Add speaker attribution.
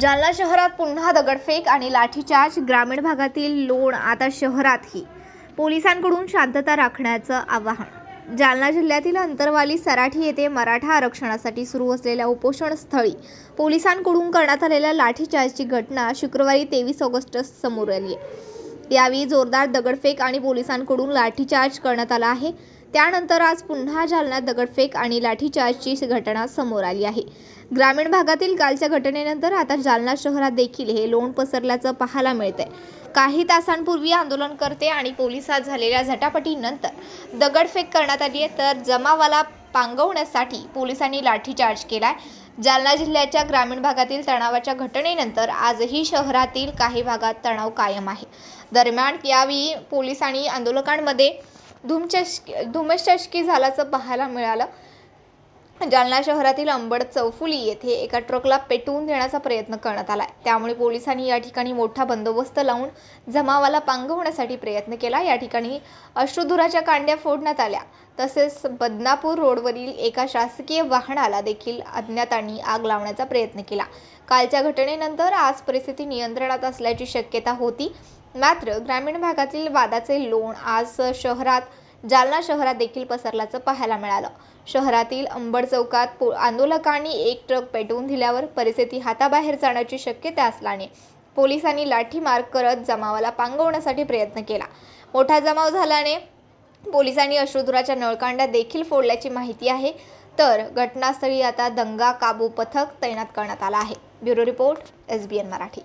Speaker 1: जालना शहरात पुन्हा दगडफेक आणि लाठीचार्ज ग्रामीण भागातील लोण आता शहरातही. पोलिसांकडून शांतता राखण्याचं आवाहन. जालना जिल्ह्यातील अंतरवाली सराठी येथे मराठा आरक्षणासाठी सुरू असलेल्या उपोषणस्थळी पोलिसांकडून करण्यात आलेल्या लाठीचार्जची घटना शुक्रवारी तेवीस ऑगस्ट समोर आली आहे. यावेळी जोरदार दगडफेक आणि पोलिसांकडून लाठीचार्ज करण्यात आला आहे. त्यानंतर आज पुन्हा जालन्यात दगडफेक आणि लाठीचार्जची घटना समोर आली आहे. ग्रामीण भागातील कालच्या घटनेनंतर आता जालना शहरात देखील हे लोण पसरल्याचं पाहायला मिळतंय. काही तासांपूर्वी आंदोलनकर्ते आणि पोलिसात झालेल्या झटापटीनंतर दगडफेक करण्यात आली आहे तर जमावाला पांगवण्यासाठी पोलिसांनी लाठीचार्ज केलाय. जालना जिल्ह्याच्या ग्रामीण भागातील तणावाच्या घटनेनंतर आजही शहरातील काही भागात तणाव कायम आहे. दरम्यान यावेळी पोलिसांनी आंदोलकांमध्ये धूमचष्की धुमचषकी झाल्याचं पाहायला मिळालं. जालना शहरातील अंबड चौफुली येथे एका ट्रकला पेटवून देण्याचा प्रयत्न करण्यात आलाय त्यामुळे पोलिसांनी या ठिकाणी मोठा बंदोबस्त लावून जमावाला पांगवण्यासाठी प्रयत्न केला. या ठिकाणी अश्रुधुराच्या कांड्या फोडण्यात आल्या. तसेच बदनापूर रोडवरील एका शासकीय वाहनाला देखील अज्ञातांनी आग लावण्याचा प्रयत्न केला. कालच्या घटनेनंतर आज परिस्थिती नियंत्रणात असल्याची शक्यता होती. मात्र ग्रामीण भागातील वादाचे लोण आज शहरात जालना शहरात देखील पसरल्याचं पाहायला मिळालं. शहरातील अंबड चौकात पो आंदोलकांनी एक ट्रक पेटवून दिल्यावर परिस्थिती हाताबाहेर जाण्याची शक्यता असल्याने पोलिसांनी लाठीमार करत जमावाला पांगवण्यासाठी प्रयत्न केला. मोठा जमाव झाल्याने पोलिसांनी अश्रुधुराच्या नळकांड्या देखील फोडल्याची माहिती आहे. तर घटनास्थळी आता दंगा काबू पथक तैनात करण्यात आला आहे. Bureau report S B N Marathi.